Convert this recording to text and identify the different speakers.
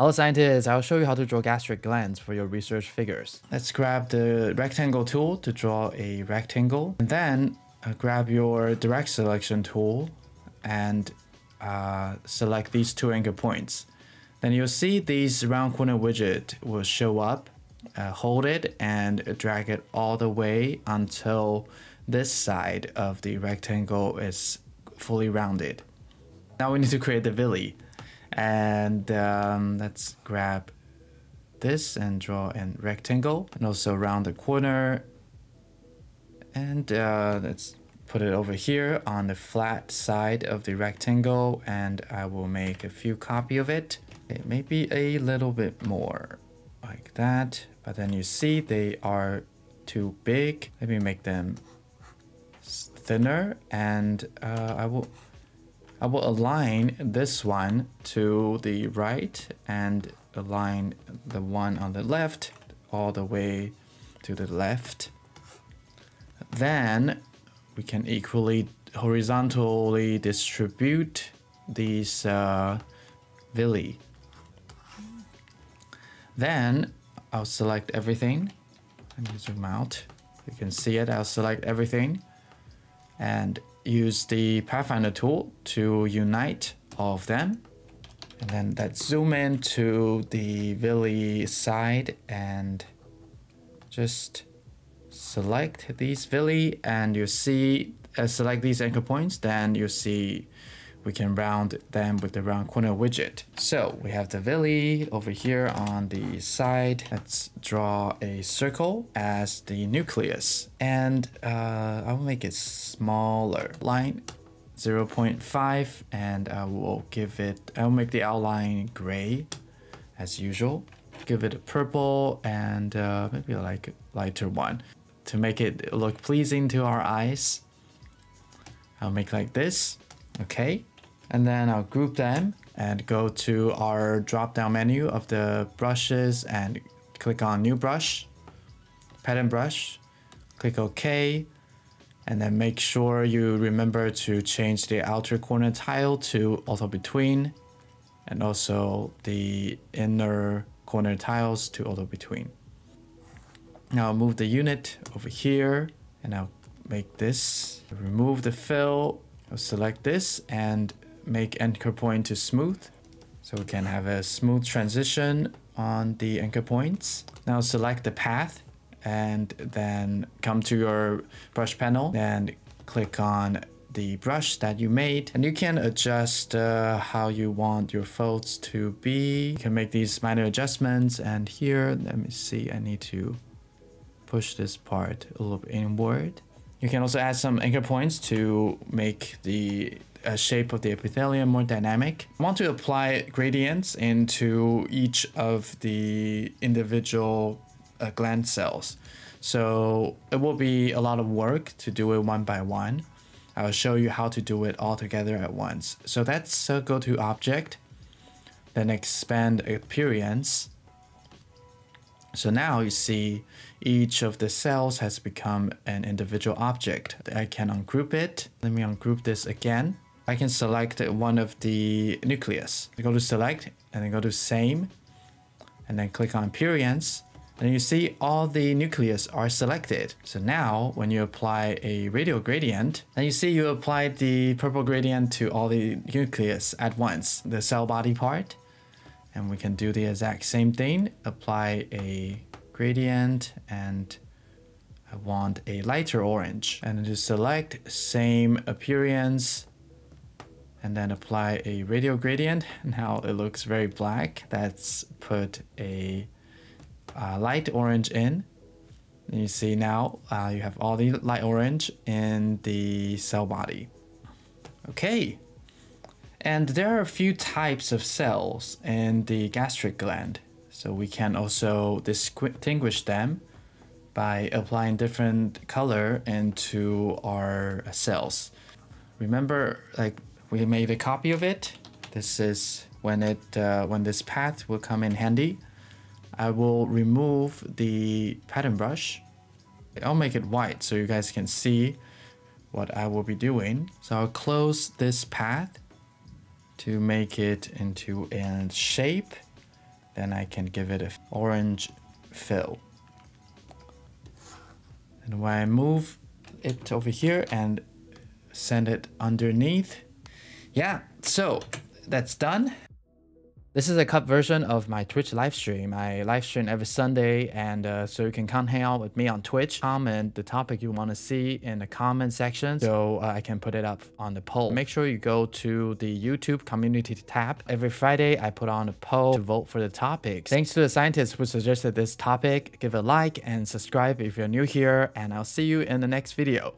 Speaker 1: Hello scientists, I'll show you how to draw gastric glands for your research figures. Let's grab the rectangle tool to draw a rectangle. And then uh, grab your direct selection tool and uh, select these two anchor points. Then you'll see these round corner widget will show up. Uh, hold it and drag it all the way until this side of the rectangle is fully rounded. Now we need to create the villi. And um, let's grab this and draw a rectangle and also around the corner. And uh, let's put it over here on the flat side of the rectangle and I will make a few copy of it. It may be a little bit more like that, but then you see they are too big. Let me make them thinner and uh, I will I will align this one to the right and align the one on the left all the way to the left. Then we can equally horizontally distribute these uh, villi. Then I'll select everything. Let me zoom out. You can see it. I'll select everything and use the Pathfinder tool to unite all of them. And then let's zoom in to the villi side and just select these villi and you see, uh, select these anchor points, then you see we can round them with the round corner widget. So we have the villi over here on the side. Let's draw a circle as the nucleus. And uh, I'll make it smaller. Line 0.5 and I will give it, I'll make the outline gray as usual. Give it a purple and uh, maybe like a lighter one to make it look pleasing to our eyes. I'll make like this. Okay, and then I'll group them and go to our drop down menu of the brushes and click on new brush, pattern brush, click OK, and then make sure you remember to change the outer corner tile to auto between and also the inner corner tiles to auto between. Now I'll move the unit over here and I'll make this, remove the fill, I'll select this and make anchor point to smooth. So we can have a smooth transition on the anchor points. Now select the path and then come to your brush panel and click on the brush that you made and you can adjust uh, how you want your folds to be. You can make these minor adjustments and here, let me see, I need to push this part a little bit inward. You can also add some anchor points to make the uh, shape of the epithelium more dynamic. I want to apply gradients into each of the individual uh, gland cells. So it will be a lot of work to do it one by one. I will show you how to do it all together at once. So let's uh, go to object, then expand appearance. So now you see each of the cells has become an individual object. I can ungroup it. Let me ungroup this again. I can select one of the nucleus. I go to select and then go to same and then click on appearance and you see all the nucleus are selected. So now when you apply a radial gradient, and you see you applied the purple gradient to all the nucleus at once, the cell body part. And we can do the exact same thing, apply a gradient and I want a lighter orange and just select same appearance and then apply a radial gradient. Now it looks very black. Let's put a uh, light orange in. And you see now uh, you have all the light orange in the cell body. Okay. And there are a few types of cells in the gastric gland. So we can also distinguish them by applying different color into our cells. Remember, like we made a copy of it. This is when it uh, when this path will come in handy. I will remove the pattern brush. I'll make it white so you guys can see what I will be doing. So I'll close this path to make it into a shape then I can give it a orange fill. And when I move it over here and send it underneath, yeah, so that's done. This is a cut version of my Twitch live stream. I live stream every Sunday, and uh, so you can come hang out with me on Twitch. Comment the topic you want to see in the comment section so uh, I can put it up on the poll. Make sure you go to the YouTube community tab. Every Friday, I put on a poll to vote for the topics. Thanks to the scientists who suggested this topic. Give a like and subscribe if you're new here, and I'll see you in the next video.